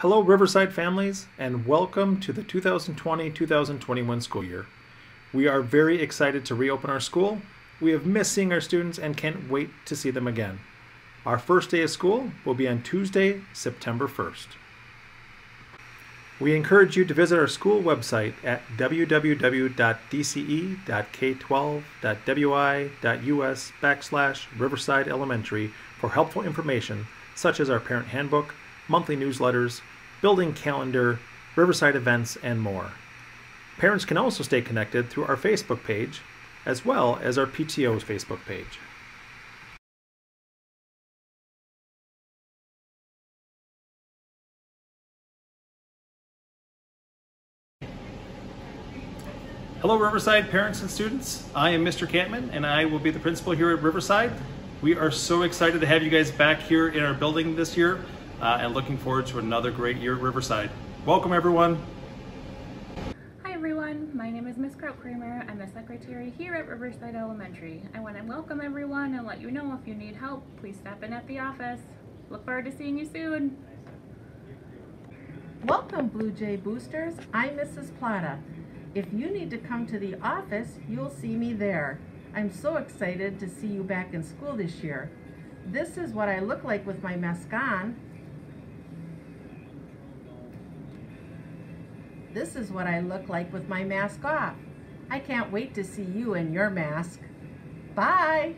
Hello, Riverside families, and welcome to the 2020 2021 school year. We are very excited to reopen our school. We have missed seeing our students and can't wait to see them again. Our first day of school will be on Tuesday, September 1st. We encourage you to visit our school website at www.dce.k12.wi.us backslash Riverside Elementary for helpful information such as our parent handbook, monthly newsletters, building calendar, Riverside events, and more. Parents can also stay connected through our Facebook page as well as our PTO's Facebook page. Hello, Riverside parents and students. I am Mr. Campman, and I will be the principal here at Riverside. We are so excited to have you guys back here in our building this year uh, and looking forward to another great year at Riverside. Welcome, everyone. Hi everyone, my name is Miss Kraut-Kramer. I'm the secretary here at Riverside Elementary. I want to welcome everyone and let you know if you need help, please step in at the office. Look forward to seeing you soon. Welcome, Blue Jay Boosters. I'm Mrs. Plata. If you need to come to the office, you'll see me there. I'm so excited to see you back in school this year. This is what I look like with my mask on. This is what I look like with my mask off. I can't wait to see you in your mask. Bye!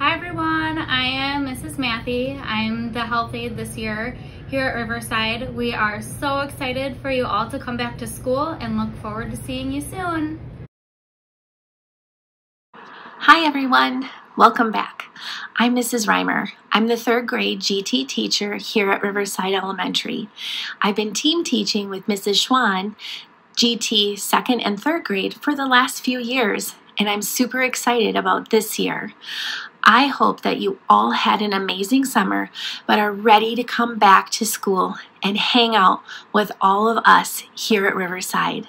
Hi everyone, I am Mrs. Matthew. I'm the health aide this year here at Riverside. We are so excited for you all to come back to school and look forward to seeing you soon. Hi everyone, welcome back. I'm Mrs. Reimer. I'm the third grade GT teacher here at Riverside Elementary. I've been team teaching with Mrs. Schwann, GT second and third grade for the last few years, and I'm super excited about this year. I hope that you all had an amazing summer, but are ready to come back to school and hang out with all of us here at Riverside.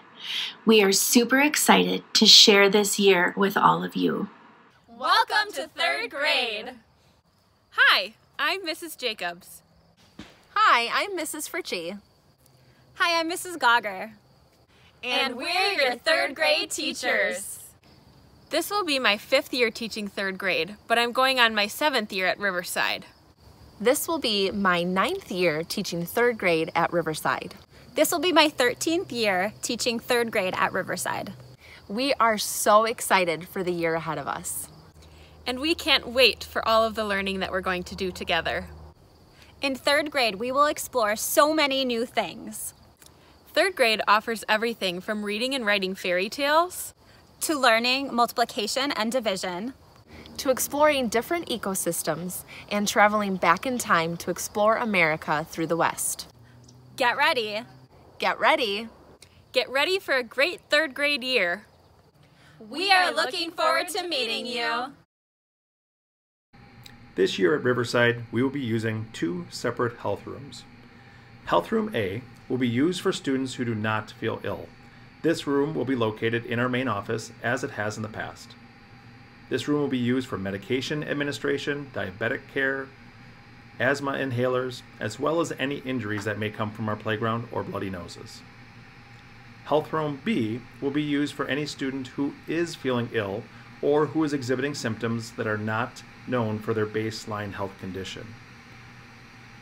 We are super excited to share this year with all of you. Welcome to third grade. Hi, I'm Mrs. Jacobs. Hi, I'm Mrs. Fritchie. Hi, I'm Mrs. Gogger. And, and we're your third grade teachers. This will be my fifth year teaching third grade, but I'm going on my seventh year at Riverside. This will be my ninth year teaching third grade at Riverside. This will be my 13th year teaching third grade at Riverside. We are so excited for the year ahead of us. And we can't wait for all of the learning that we're going to do together. In third grade, we will explore so many new things. Third grade offers everything from reading and writing fairy tales to learning multiplication and division, to exploring different ecosystems and traveling back in time to explore America through the West. Get ready. Get ready. Get ready for a great third grade year. We are looking forward to meeting you. This year at Riverside, we will be using two separate health rooms. Health Room A will be used for students who do not feel ill. This room will be located in our main office as it has in the past. This room will be used for medication administration, diabetic care, asthma inhalers, as well as any injuries that may come from our playground or bloody noses. Health Room B will be used for any student who is feeling ill or who is exhibiting symptoms that are not known for their baseline health condition.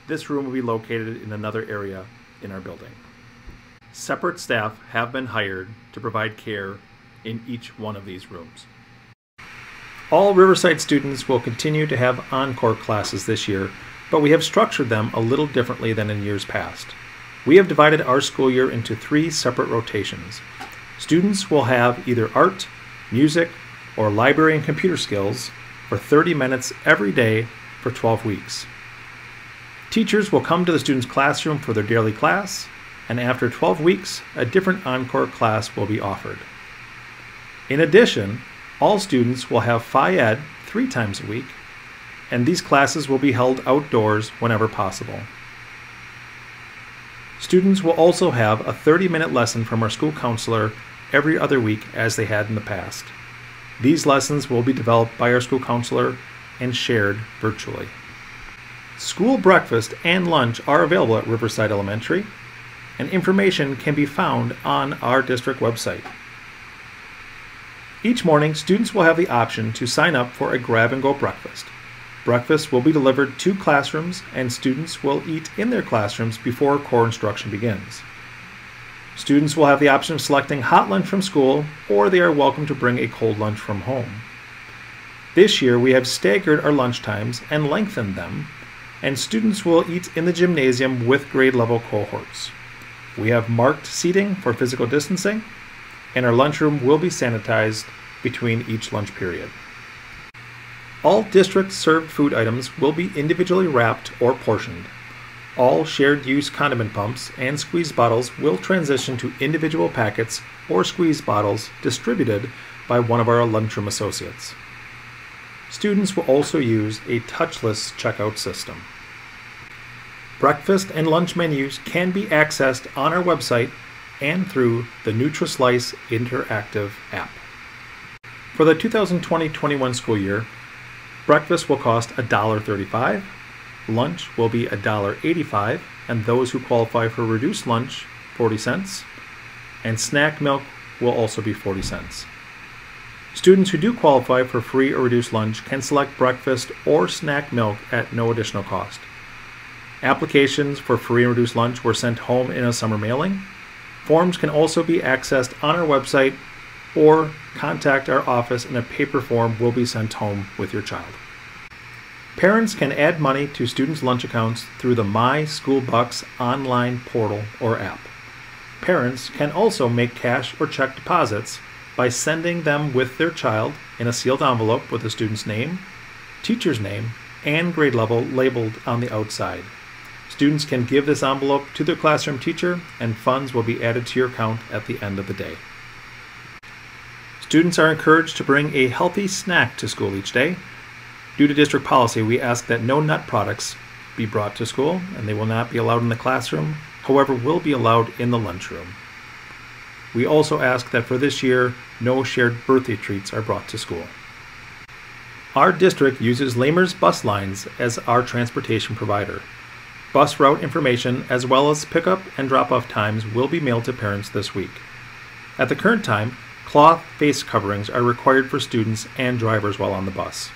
This room will be located in another area in our building. Separate staff have been hired to provide care in each one of these rooms. All Riverside students will continue to have encore classes this year, but we have structured them a little differently than in years past. We have divided our school year into three separate rotations. Students will have either art, music, or library and computer skills for 30 minutes every day for 12 weeks. Teachers will come to the students' classroom for their daily class and after 12 weeks, a different encore class will be offered. In addition, all students will have Phy-Ed three times a week, and these classes will be held outdoors whenever possible. Students will also have a 30-minute lesson from our school counselor every other week as they had in the past. These lessons will be developed by our school counselor and shared virtually. School breakfast and lunch are available at Riverside Elementary, and information can be found on our district website. Each morning, students will have the option to sign up for a grab and go breakfast. Breakfast will be delivered to classrooms, and students will eat in their classrooms before core instruction begins. Students will have the option of selecting hot lunch from school, or they are welcome to bring a cold lunch from home. This year, we have staggered our lunch times and lengthened them, and students will eat in the gymnasium with grade level cohorts. We have marked seating for physical distancing, and our lunchroom will be sanitized between each lunch period. All district served food items will be individually wrapped or portioned. All shared use condiment pumps and squeeze bottles will transition to individual packets or squeeze bottles distributed by one of our lunchroom associates. Students will also use a touchless checkout system. Breakfast and lunch menus can be accessed on our website and through the NutriSlice interactive app. For the 2020-21 school year, breakfast will cost $1.35, lunch will be $1.85, and those who qualify for reduced lunch, 40 cents, and snack milk will also be 40 cents. Students who do qualify for free or reduced lunch can select breakfast or snack milk at no additional cost. Applications for free and reduced lunch were sent home in a summer mailing. Forms can also be accessed on our website or contact our office and a paper form will be sent home with your child. Parents can add money to students' lunch accounts through the My School Bucks online portal or app. Parents can also make cash or check deposits by sending them with their child in a sealed envelope with the student's name, teacher's name, and grade level labeled on the outside. Students can give this envelope to their classroom teacher, and funds will be added to your account at the end of the day. Students are encouraged to bring a healthy snack to school each day. Due to district policy, we ask that no nut products be brought to school, and they will not be allowed in the classroom, however, will be allowed in the lunchroom. We also ask that for this year, no shared birthday treats are brought to school. Our district uses Lamers Bus Lines as our transportation provider. Bus route information as well as pickup and drop off times will be mailed to parents this week. At the current time, cloth face coverings are required for students and drivers while on the bus.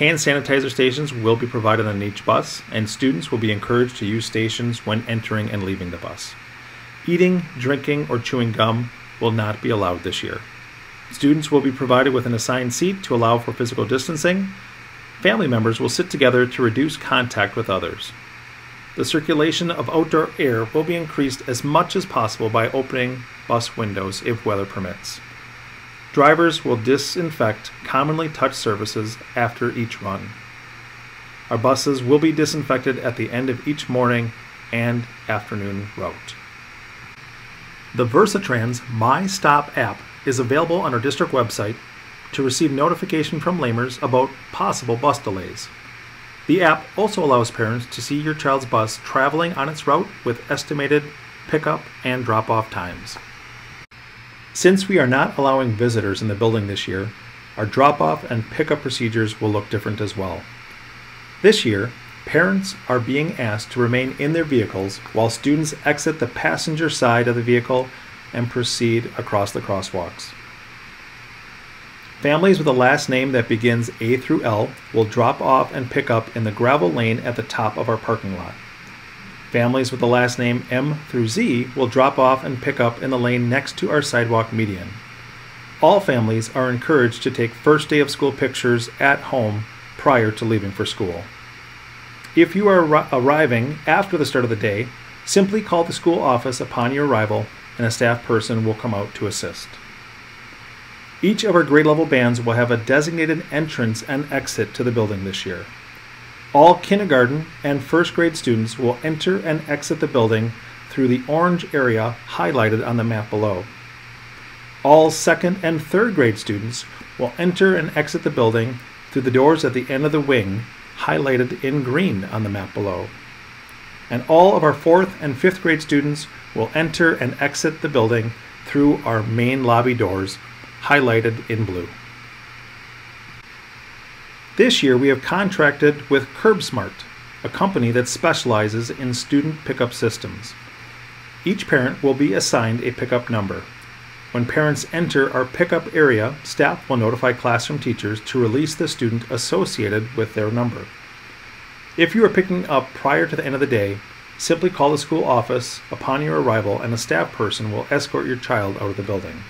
Hand sanitizer stations will be provided on each bus, and students will be encouraged to use stations when entering and leaving the bus. Eating, drinking, or chewing gum will not be allowed this year. Students will be provided with an assigned seat to allow for physical distancing. Family members will sit together to reduce contact with others. The circulation of outdoor air will be increased as much as possible by opening bus windows if weather permits. Drivers will disinfect commonly touched surfaces after each run. Our buses will be disinfected at the end of each morning and afternoon route. The Versatrans My Stop app is available on our district website to receive notification from Lamers about possible bus delays. The app also allows parents to see your child's bus traveling on its route with estimated pickup and drop off times. Since we are not allowing visitors in the building this year, our drop off and pickup procedures will look different as well. This year, parents are being asked to remain in their vehicles while students exit the passenger side of the vehicle and proceed across the crosswalks. Families with a last name that begins A through L will drop off and pick up in the gravel lane at the top of our parking lot. Families with the last name M through Z will drop off and pick up in the lane next to our sidewalk median. All families are encouraged to take first day of school pictures at home prior to leaving for school. If you are ar- arriving after the start of the day, simply call the school office upon your arrival and a staff person will come out to assist. Each of our grade level bands will have a designated entrance and exit to the building this year. All kindergarten and first grade students will enter and exit the building through the orange area highlighted on the map below. All second and third grade students will enter and exit the building through the doors at the end of the wing highlighted in green on the map below. And all of our fourth and fifth grade students will enter and exit the building through our main lobby doors highlighted in blue. This year we have contracted with CurbSmart a company that specializes in student pickup systems. Each parent will be assigned a pickup number. When parents enter our pickup area, staff will notify classroom teachers to release the student associated with their number. If you are picking up prior to the end of the day, simply call the school office upon your arrival and a staff person will escort your child out of the building.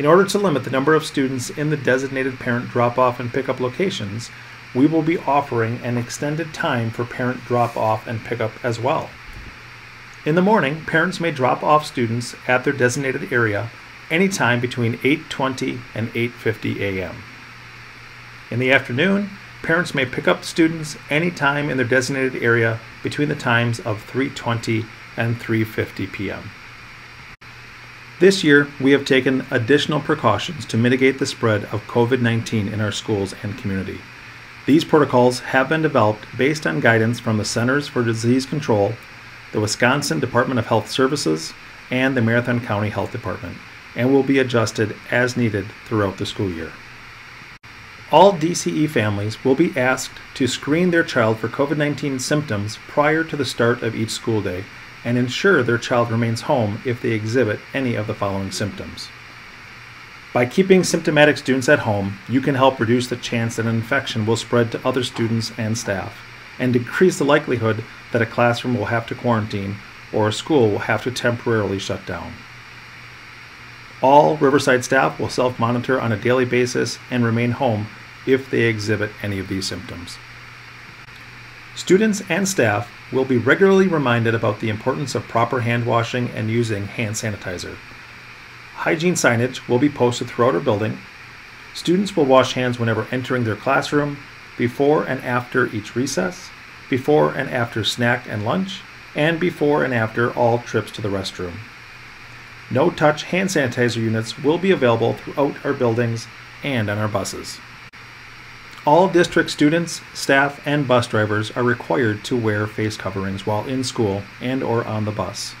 In order to limit the number of students in the designated parent drop off and pickup locations, we will be offering an extended time for parent drop off and pickup as well. In the morning, parents may drop off students at their designated area anytime between 8:20 and 8:50 a.m. In the afternoon, parents may pick up students anytime in their designated area between the times of 3:20 and 3:50 p.m. This year, we have taken additional precautions to mitigate the spread of COVID 19 in our schools and community. These protocols have been developed based on guidance from the Centers for Disease Control, the Wisconsin Department of Health Services, and the Marathon County Health Department, and will be adjusted as needed throughout the school year. All DCE families will be asked to screen their child for COVID 19 symptoms prior to the start of each school day and ensure their child remains home if they exhibit any of the following symptoms. By keeping symptomatic students at home, you can help reduce the chance that an infection will spread to other students and staff, and decrease the likelihood that a classroom will have to quarantine or a school will have to temporarily shut down. All Riverside staff will self monitor on a daily basis and remain home if they exhibit any of these symptoms. Students and staff will be regularly reminded about the importance of proper hand washing and using hand sanitizer. Hygiene signage will be posted throughout our building. Students will wash hands whenever entering their classroom, before and after each recess, before and after snack and lunch, and before and after all trips to the restroom. No touch hand sanitizer units will be available throughout our buildings and on our buses. All district students, staff, and bus drivers are required to wear face coverings while in school and or on the bus.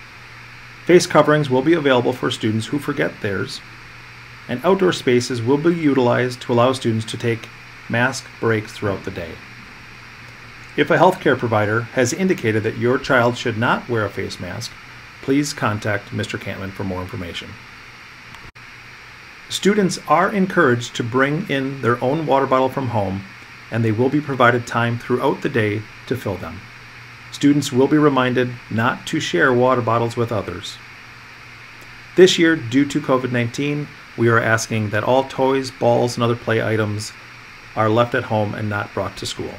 Face coverings will be available for students who forget theirs, and outdoor spaces will be utilized to allow students to take mask breaks throughout the day. If a healthcare provider has indicated that your child should not wear a face mask, please contact Mr. Cantman for more information. Students are encouraged to bring in their own water bottle from home, and they will be provided time throughout the day to fill them. Students will be reminded not to share water bottles with others. This year, due to COVID 19, we are asking that all toys, balls, and other play items are left at home and not brought to school.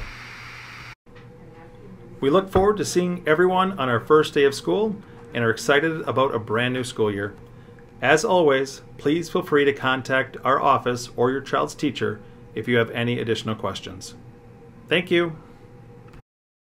We look forward to seeing everyone on our first day of school and are excited about a brand new school year. As always, please feel free to contact our office or your child's teacher if you have any additional questions. Thank you.